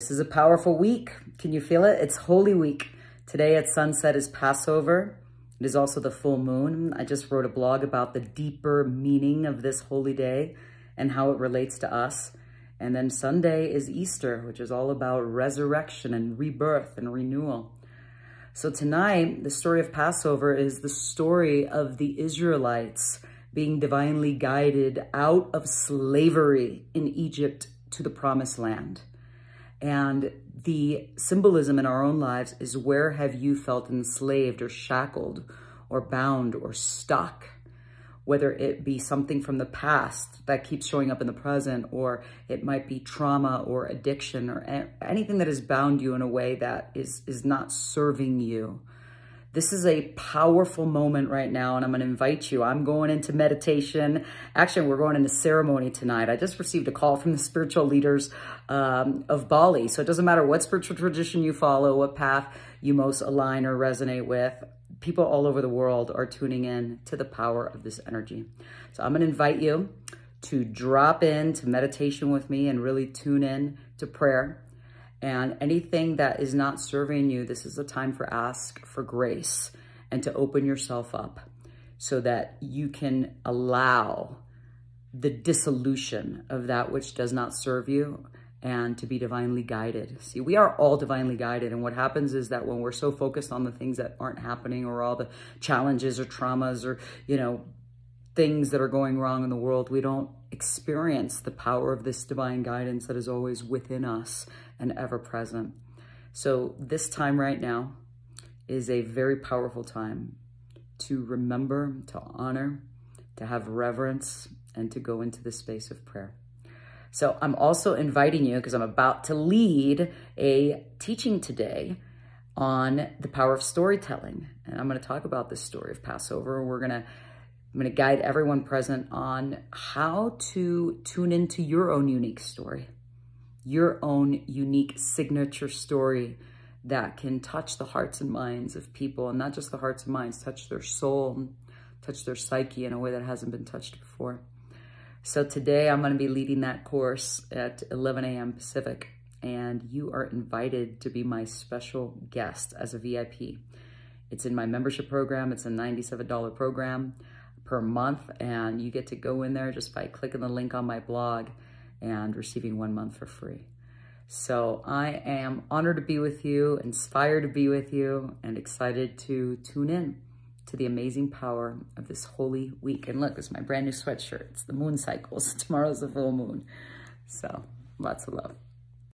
This is a powerful week. Can you feel it? It's Holy Week. Today at sunset is Passover. It is also the full moon. I just wrote a blog about the deeper meaning of this holy day and how it relates to us. And then Sunday is Easter, which is all about resurrection and rebirth and renewal. So tonight, the story of Passover is the story of the Israelites being divinely guided out of slavery in Egypt to the promised land. And the symbolism in our own lives is where have you felt enslaved or shackled or bound or stuck? Whether it be something from the past that keeps showing up in the present, or it might be trauma or addiction or anything that has bound you in a way that is, is not serving you. This is a powerful moment right now, and I'm going to invite you. I'm going into meditation. Actually, we're going into ceremony tonight. I just received a call from the spiritual leaders um, of Bali. So it doesn't matter what spiritual tradition you follow, what path you most align or resonate with. People all over the world are tuning in to the power of this energy. So I'm going to invite you to drop into meditation with me and really tune in to prayer. And anything that is not serving you, this is a time for ask for grace and to open yourself up so that you can allow the dissolution of that which does not serve you and to be divinely guided. See, we are all divinely guided. And what happens is that when we're so focused on the things that aren't happening or all the challenges or traumas or, you know, things that are going wrong in the world, we don't experience the power of this divine guidance that is always within us and ever present. So this time right now is a very powerful time to remember, to honor, to have reverence, and to go into the space of prayer. So I'm also inviting you, because I'm about to lead a teaching today on the power of storytelling. And I'm going to talk about this story of Passover. We're going to I'm going to guide everyone present on how to tune into your own unique story, your own unique signature story that can touch the hearts and minds of people, and not just the hearts and minds, touch their soul, touch their psyche in a way that hasn't been touched before. So today I'm going to be leading that course at 11 a.m. Pacific, and you are invited to be my special guest as a VIP. It's in my membership program. It's a $97 program per month and you get to go in there just by clicking the link on my blog and receiving one month for free. So I am honored to be with you, inspired to be with you, and excited to tune in to the amazing power of this holy week. And look, it's my brand new sweatshirt. It's the moon cycles. Tomorrow's the full moon. So lots of love.